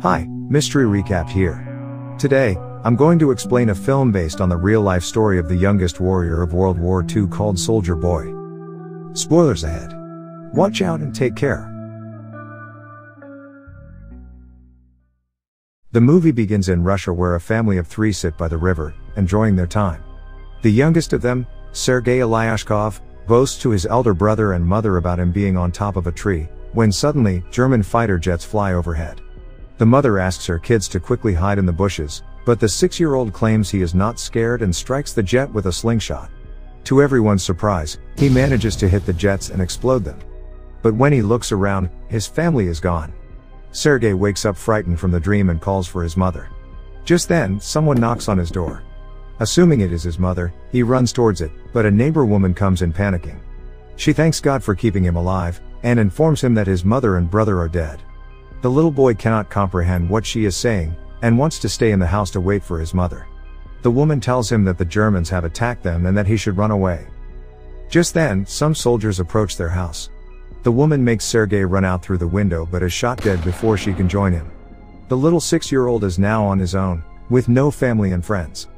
Hi, Mystery Recap here. Today, I'm going to explain a film based on the real life story of the youngest warrior of World War II called Soldier Boy. Spoilers ahead. Watch out and take care. The movie begins in Russia where a family of three sit by the river, enjoying their time. The youngest of them, Sergei Ilyashkov, boasts to his elder brother and mother about him being on top of a tree, when suddenly, German fighter jets fly overhead. The mother asks her kids to quickly hide in the bushes, but the six-year-old claims he is not scared and strikes the jet with a slingshot. To everyone's surprise, he manages to hit the jets and explode them. But when he looks around, his family is gone. Sergei wakes up frightened from the dream and calls for his mother. Just then, someone knocks on his door. Assuming it is his mother, he runs towards it, but a neighbor woman comes in panicking. She thanks God for keeping him alive, and informs him that his mother and brother are dead. The little boy cannot comprehend what she is saying, and wants to stay in the house to wait for his mother. The woman tells him that the Germans have attacked them and that he should run away. Just then, some soldiers approach their house. The woman makes Sergei run out through the window but is shot dead before she can join him. The little six-year-old is now on his own, with no family and friends.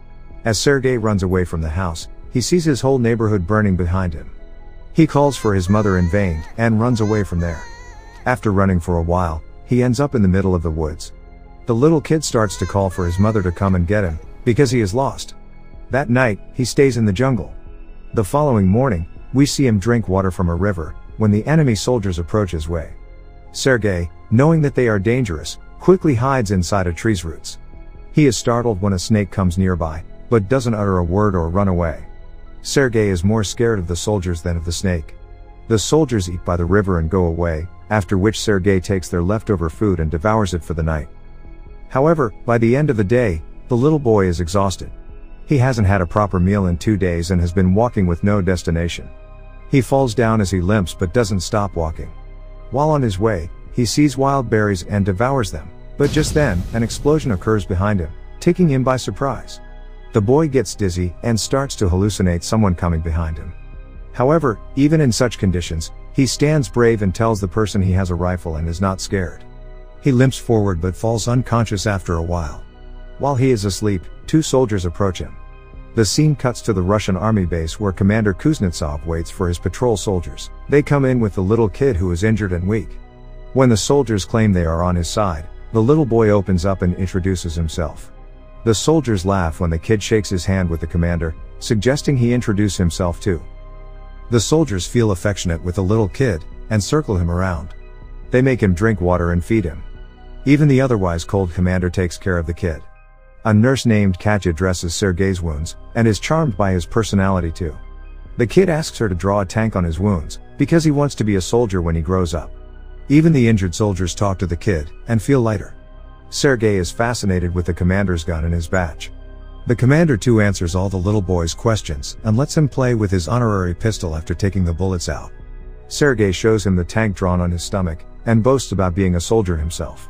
As Sergei runs away from the house, he sees his whole neighborhood burning behind him. He calls for his mother in vain, and runs away from there. After running for a while, he ends up in the middle of the woods. The little kid starts to call for his mother to come and get him, because he is lost. That night, he stays in the jungle. The following morning, we see him drink water from a river, when the enemy soldiers approach his way. Sergei, knowing that they are dangerous, quickly hides inside a tree's roots. He is startled when a snake comes nearby, but doesn't utter a word or run away. Sergei is more scared of the soldiers than of the snake. The soldiers eat by the river and go away, after which Sergei takes their leftover food and devours it for the night. However, by the end of the day, the little boy is exhausted. He hasn't had a proper meal in two days and has been walking with no destination. He falls down as he limps but doesn't stop walking. While on his way, he sees wild berries and devours them, but just then, an explosion occurs behind him, taking him by surprise. The boy gets dizzy and starts to hallucinate someone coming behind him. However, even in such conditions, he stands brave and tells the person he has a rifle and is not scared. He limps forward but falls unconscious after a while. While he is asleep, two soldiers approach him. The scene cuts to the Russian army base where Commander Kuznetsov waits for his patrol soldiers. They come in with the little kid who is injured and weak. When the soldiers claim they are on his side, the little boy opens up and introduces himself. The soldiers laugh when the kid shakes his hand with the commander, suggesting he introduce himself too. The soldiers feel affectionate with the little kid, and circle him around. They make him drink water and feed him. Even the otherwise cold commander takes care of the kid. A nurse named Katya dresses Sergei's wounds, and is charmed by his personality too. The kid asks her to draw a tank on his wounds, because he wants to be a soldier when he grows up. Even the injured soldiers talk to the kid, and feel lighter. Sergei is fascinated with the commander's gun in his badge. The commander too answers all the little boy's questions and lets him play with his honorary pistol after taking the bullets out. Sergei shows him the tank drawn on his stomach and boasts about being a soldier himself.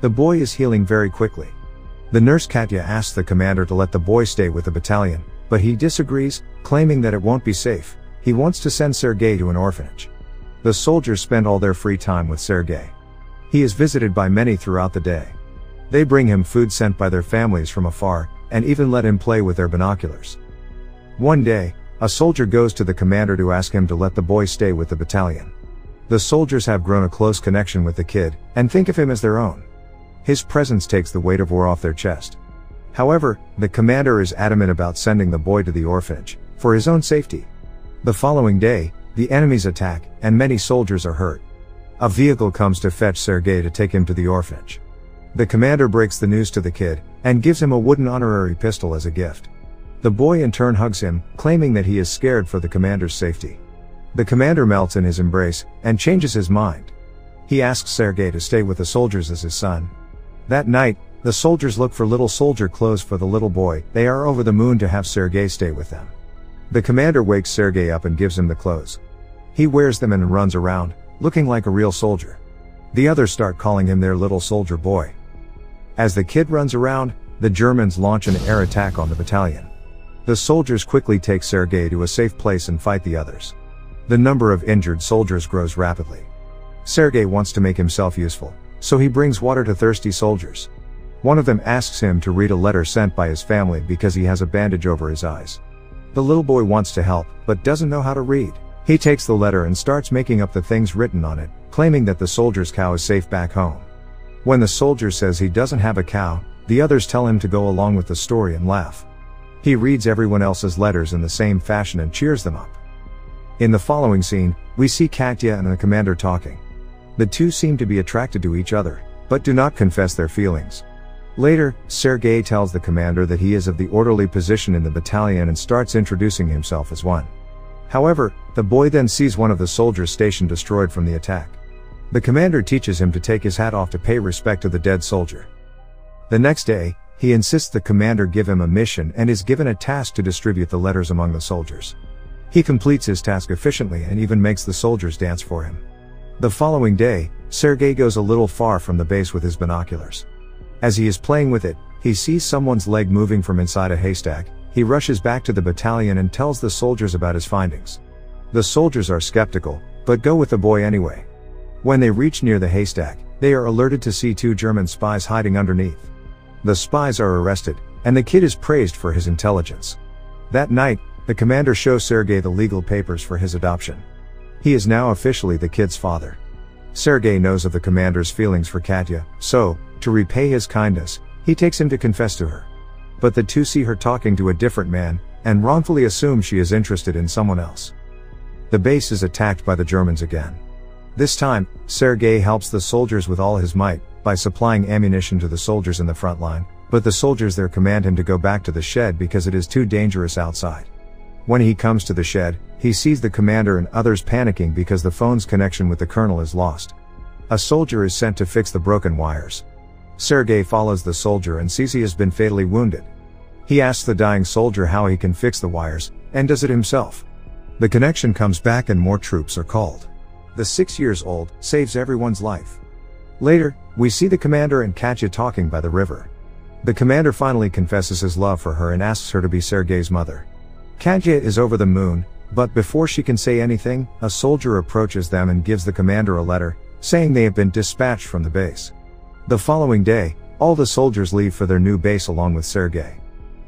The boy is healing very quickly. The nurse Katya asks the commander to let the boy stay with the battalion, but he disagrees, claiming that it won't be safe. He wants to send Sergei to an orphanage. The soldiers spend all their free time with Sergei. He is visited by many throughout the day. They bring him food sent by their families from afar, and even let him play with their binoculars. One day, a soldier goes to the commander to ask him to let the boy stay with the battalion. The soldiers have grown a close connection with the kid, and think of him as their own. His presence takes the weight of war off their chest. However, the commander is adamant about sending the boy to the orphanage, for his own safety. The following day, the enemies attack, and many soldiers are hurt. A vehicle comes to fetch Sergei to take him to the orphanage. The commander breaks the news to the kid, and gives him a wooden honorary pistol as a gift. The boy in turn hugs him, claiming that he is scared for the commander's safety. The commander melts in his embrace, and changes his mind. He asks Sergei to stay with the soldiers as his son. That night, the soldiers look for little soldier clothes for the little boy, they are over the moon to have Sergei stay with them. The commander wakes Sergei up and gives him the clothes. He wears them and runs around, looking like a real soldier. The others start calling him their little soldier boy. As the kid runs around, the Germans launch an air attack on the battalion. The soldiers quickly take Sergei to a safe place and fight the others. The number of injured soldiers grows rapidly. Sergei wants to make himself useful, so he brings water to thirsty soldiers. One of them asks him to read a letter sent by his family because he has a bandage over his eyes. The little boy wants to help, but doesn't know how to read. He takes the letter and starts making up the things written on it, claiming that the soldier's cow is safe back home. When the soldier says he doesn't have a cow, the others tell him to go along with the story and laugh. He reads everyone else's letters in the same fashion and cheers them up. In the following scene, we see Katya and the commander talking. The two seem to be attracted to each other, but do not confess their feelings. Later, Sergei tells the commander that he is of the orderly position in the battalion and starts introducing himself as one. However, the boy then sees one of the soldiers stationed destroyed from the attack. The commander teaches him to take his hat off to pay respect to the dead soldier. The next day, he insists the commander give him a mission and is given a task to distribute the letters among the soldiers. He completes his task efficiently and even makes the soldiers dance for him. The following day, Sergei goes a little far from the base with his binoculars. As he is playing with it, he sees someone's leg moving from inside a haystack. He rushes back to the battalion and tells the soldiers about his findings. The soldiers are skeptical, but go with the boy anyway. When they reach near the haystack, they are alerted to see two German spies hiding underneath. The spies are arrested, and the kid is praised for his intelligence. That night, the commander shows Sergei the legal papers for his adoption. He is now officially the kid's father. Sergei knows of the commander's feelings for Katya, so, to repay his kindness, he takes him to confess to her. But the two see her talking to a different man, and wrongfully assume she is interested in someone else. The base is attacked by the Germans again. This time, Sergei helps the soldiers with all his might, by supplying ammunition to the soldiers in the front line, but the soldiers there command him to go back to the shed because it is too dangerous outside. When he comes to the shed, he sees the commander and others panicking because the phone's connection with the colonel is lost. A soldier is sent to fix the broken wires. Sergei follows the soldier and sees he has been fatally wounded. He asks the dying soldier how he can fix the wires, and does it himself. The connection comes back and more troops are called. The six years old saves everyone's life. Later, we see the commander and Katya talking by the river. The commander finally confesses his love for her and asks her to be Sergei's mother. Katya is over the moon, but before she can say anything, a soldier approaches them and gives the commander a letter, saying they have been dispatched from the base. The following day, all the soldiers leave for their new base along with Sergei.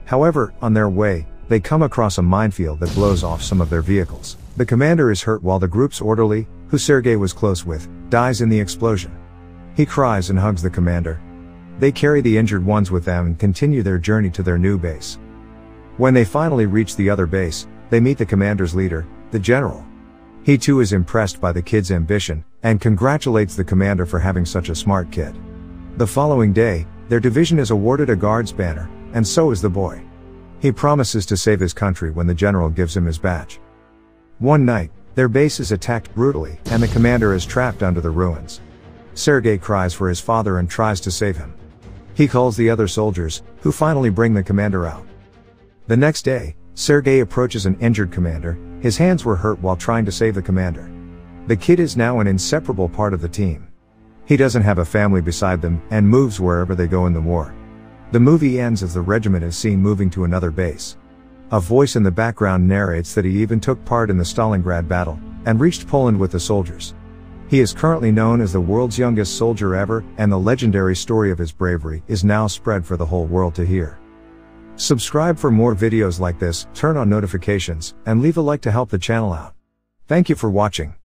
However, on their way, they come across a minefield that blows off some of their vehicles. The commander is hurt while the group's orderly, who Sergei was close with, dies in the explosion. He cries and hugs the commander. They carry the injured ones with them and continue their journey to their new base. When they finally reach the other base, they meet the commander's leader, the general. He too is impressed by the kid's ambition, and congratulates the commander for having such a smart kid. The following day, their division is awarded a guard's banner, and so is the boy. He promises to save his country when the general gives him his badge. One night, their base is attacked brutally, and the commander is trapped under the ruins. Sergei cries for his father and tries to save him. He calls the other soldiers, who finally bring the commander out. The next day, Sergei approaches an injured commander, his hands were hurt while trying to save the commander. The kid is now an inseparable part of the team. He doesn't have a family beside them, and moves wherever they go in the war. The movie ends as the regiment is seen moving to another base. A voice in the background narrates that he even took part in the Stalingrad battle, and reached Poland with the soldiers. He is currently known as the world's youngest soldier ever, and the legendary story of his bravery is now spread for the whole world to hear. Subscribe for more videos like this, turn on notifications, and leave a like to help the channel out. Thank you for watching.